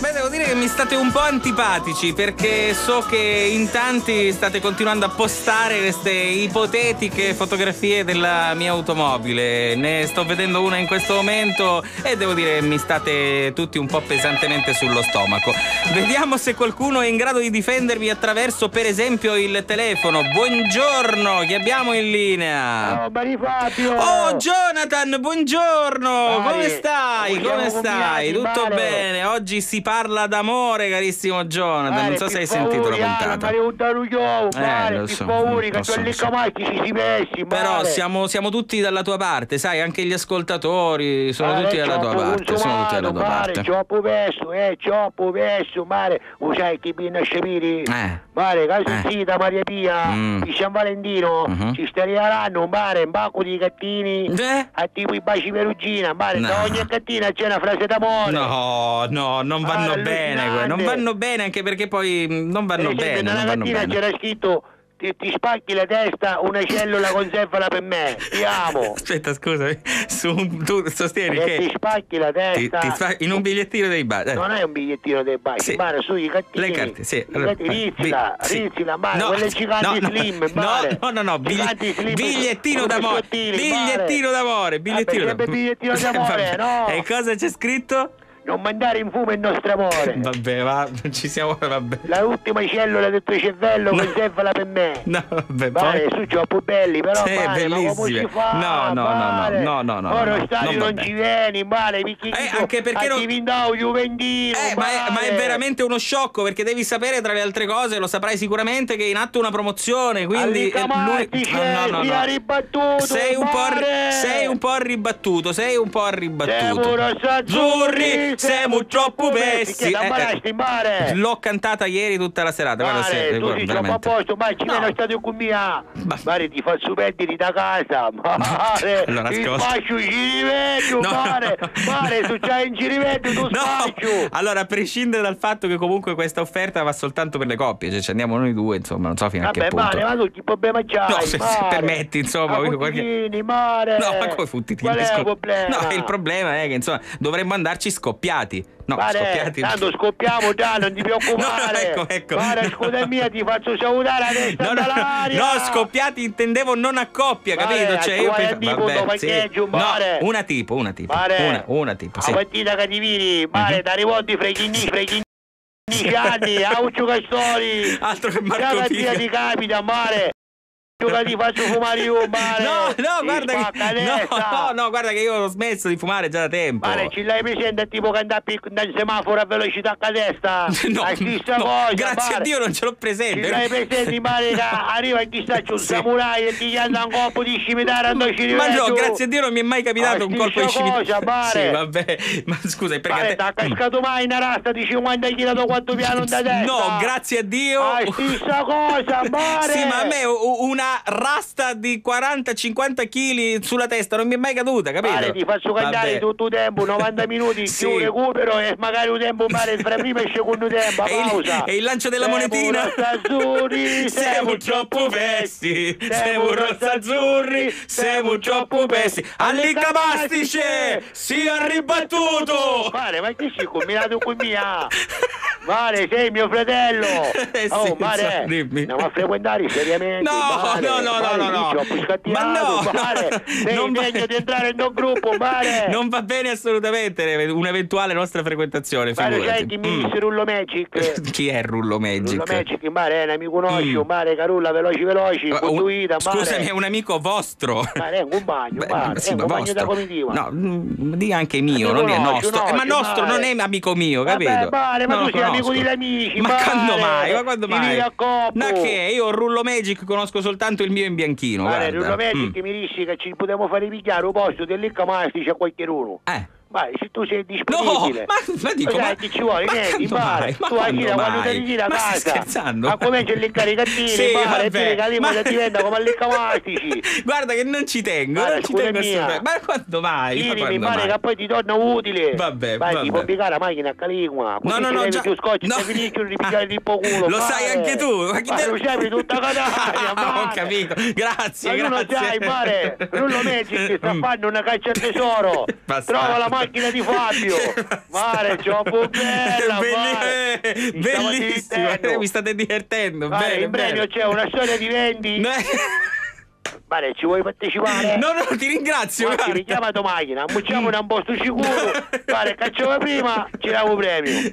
Beh, devo dire che mi state un po' antipatici perché so che in tanti state continuando a postare queste ipotetiche fotografie della mia automobile. Ne sto vedendo una in questo momento e devo dire che mi state tutti un po' pesantemente sullo stomaco. Vediamo se qualcuno è in grado di difendervi attraverso, per esempio, il telefono. Buongiorno, chi abbiamo in linea? Oh, Mari Fabio! Oh, Jonathan, buongiorno! Mari, Come stai? come stai? Tutto bene? Oggi si parla d'amore, carissimo Jonathan. Non so se hai sentito la puntata. Eh, lo so, lo so, lo so. Però siamo, siamo tutti dalla tua parte, sai, anche gli ascoltatori sono Mare, tutti dalla tua parte, sono tutti dalla tua parte. Troppo perso, eh, troppo perso, mare. Lo sai chi viene a sapere? Eh. Mare, caso Eh. zita Maria Pia, Mm. di San Valentino, Mhm. ci sta regalando, mare, un bacco di gattini. Eh? A tipo i baci perugina, mare, da ogni gattina c'è una frase d'amore. No, no, non vanno Ah, bene, non vanno bene anche perché poi mm, non vanno esempio, bene, nella mattina c'era scritto ti, ti spacchi la testa, una cellula conservala per me, ti amo. Aspetta, scusami, su, tu sostieni E ti che spacchi la ti, testa. ti fa in un bigliettino dei bar. eh. Non è un bigliettino dei baci, Sì. mare su i gattini. Le carte, sì. Allora, rizzila, sì. rizzila, mare, No, quelle giganti no, slim, no, mare. no, no, no, bigli- slim, bigliettino d'amore, bigliettino d'amore, bigliettino sempre bigliettino d'amore, no. E cosa c'è scritto? Non mandare in fumo il nostro amore. Vabbè, va, non ci siamo, vabbè. La ultima cellula del tuo cervello No. conservala per me. No, vabbè, Mare, poi... su troppo belli, però Sì, come bellissime. si fa? No, no, no, no, no, no, no, Ora no, stadio non non, ci vieni, male, perché Eh, anche perché non- diventato Juventino, Eh, ma è, ma è veramente uno sciocco perché devi sapere tra le altre cose, lo saprai sicuramente che è in atto una promozione, quindi eh, Marti, No, no, no, no. ribattuto, Sei un, po sei un po' ribattuto, sei un po' ribattuto. Rossazzurri, siamo troppo bessi. Eh, t'ammarasti, mare? L'ho cantata ieri tutta la serata, guarda se Mare, tu guarda, sei troppo a posto, ma ci No. viene stato con mia. Ma- Mare, ti faccio perdere da casa, mare. Allora, ti faccio ci rivedo, No, mare. no. Mare, tu c'hai in ci rivedo, tu No, spaccio. allora a prescindere dal fatto che comunque questa offerta va soltanto per le coppie, cioè ci andiamo noi due, insomma, non so fino a che Vabbè, punto. mare, ma tu che problema c'hai? No, se- se mare? permetti, insomma, Ma io qualche- mare. No, ma come futtitini? Qual è il problema? No, il problema è che insomma dovremmo andarci scoppiati. No, Mare, scoppiati. tanto scoppiamo già, non ti preoccupare. No, no, ecco, ecco. Mare, scusa mia, ti faccio salutare la testa No, no, no, dall'aria. no, scoppiati intendevo non a coppia, Mare, capito? Cioè, io penso- andare punto parcheggio, No, una tipo, una tipo. Mare, Una, una tipo, sì. La partita che ti viri, mare, Mhm. da rivolti freghinni, freghinni. anni, Aucio Castori. Altro che Marco che Pica. ti capita, mare. Che ti faccio fumare io, mare. No, no, guarda che la no, no, guarda che io ho smesso di fumare già da tempo. Mare, ci l'hai presente tipo che andare nel semaforo a velocità a testa? No, La stessa no, cosa, grazie a mare. Dio non ce l'ho Ci presente. l'hai presente, mare, che arriva chi sta c'è un Sì. samurai e ti anda un colpo di scimitare andò ci Ma no, grazie a Dio non mi è mai capitato un colpo di scimitare. cosa, mare. Sì, vabbè. Ma scusa, perché Mare, a t'ha te... Mm. cascato mai una rasta di 50 kg da quanto piano da testa? No, grazie a Dio. Ah, stessa cosa, mare. Sì, ma a me u- rasta di 40-50 kg sulla testa non mi è mai caduta, capito? Mare, ti faccio cantare Vabbè. tutto il tempo, 90 minuti, Sì. più recupero e magari un tempo mare fra prima e il secondo tempo, E il- pausa. e il lancio della Siamo monetina? rossazzurri, Siamo troppo bessi, siamo rossazzurri, siamo troppo bessi. All'incapastice si è ribattuto. Mare, ma che ci combinato con mia? Mare, sei mio fratello! Eh sì, oh, Mare, andiamo a frequentare seriamente! No, no, no, no, Mare, no, no. Ma no, Mare! sei non va- degno di entrare nel gruppo, Mare! Non va bene assolutamente un'eventuale nostra frequentazione, Mare, sai figurati. chi mi Mm. disse Rullo Magic? Chi è Rullo Magic? Rullo Magic, Mare, eh, mi conosci, Mm. Mare, Carulla, veloci veloci, un- conduita, Mare! Scusami, è un amico vostro. Mare, è un bagno, Mare, è ma un bagno da comitiva! No, mm, dica anche mio, Amico non è nostro, nostro. Eh, ma nostro, nostro Mare. non è amico mio, capito? Mare, ma tu sei amico degli amici, Ma Mare. quando mai? Ma quando mai? Ma che? Io Rullo Magic conosco soltanto il mio in bianchino. Mare, guarda. Rullo Magic Mm. mi dici che ci potremmo fare picchiare un posto dell'Iccamasti c'è qualcuno. Eh. Ma se tu sei No, disponibile. ma, ma dico, sai ma, che ci vuole, ma niente, mai? Ma tu hai quando quando li tiri a Ma stai casa. scherzando? Ma comincia a leccare i gattini, Sì, mare, vabbè, e ti ma- ma ti diventa come all'Iccamastici. Guarda che non ci tengo, Mare, non ci tengo assolutamente. Ma quando mai? Ma Tirimi, quando mare, mai? che poi ti torna utile. Vabbè, Vai, vabbè. ti può piccare la macchina a caligua. No, no, no, già. più scotch, no. no. finisci di pigliare di po' culo. Lo sai anche tu, ma chi Ma te- lo sai tutta Catania, Ah, Ho capito, grazie, Ma tu lo grazie. sai, mare, Rullo Magic sta Mm. fanno una caccia al tesoro. Trova la macchina di Fabio. Mare, troppo bella, mare. Belli- Mi stavo bellissimo, divertendo. mi state divertendo. Mare, bene, in premio c'è una storia di vendi. No, Mare, ci vuoi partecipare? no, no, ti ringrazio. Guarda, guarda. richiama tua macchina, ammucciamo un posto sicuro. Guarda, cacciamo prima, ci diamo premio.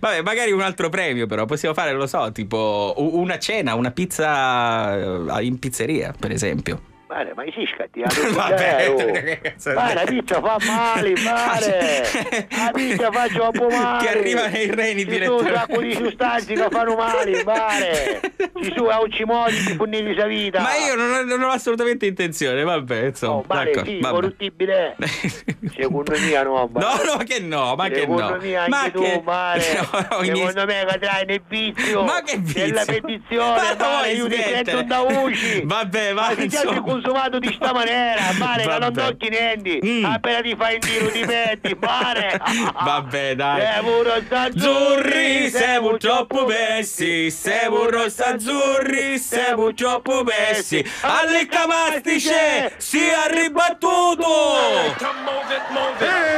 Vabbè, magari un altro premio, però possiamo fare, lo so, tipo u- una cena, una pizza eh, in pizzeria, per esempio. Mare, ma si scatti a Vabbè, oh. che Mare, la pizza fa male, mare. La pizza fa troppo male. Ti arriva nei reni Ci sono un sacco di sostanze che fanno male, mare. Ci sono modi di fornire la vita. Ma io non ho, non ho assolutamente intenzione, vabbè, insomma. Oh, mare, sì, vabbè. corruttibile. Secondo me no, mare. No, no, che no, ma che Secondo no. me anche ma tu, che mare. No, no, i miei- Secondo me cadrai nel vizio. Ma che vizio? Nella petizione, Ma mare, io ti sento da voci. Vabbè, Ma va, chiama insomma. Consumato di sta maniera, mare, che non tocchi niente. Mm. Appena ti fai in tiro ti metti, mare. Vabbè, dai. Siamo rossa Azzurri, siamo troppo bessi, siamo rossa azzurri, siamo troppo bessi. Alle camastice si è ribattuto! Scudo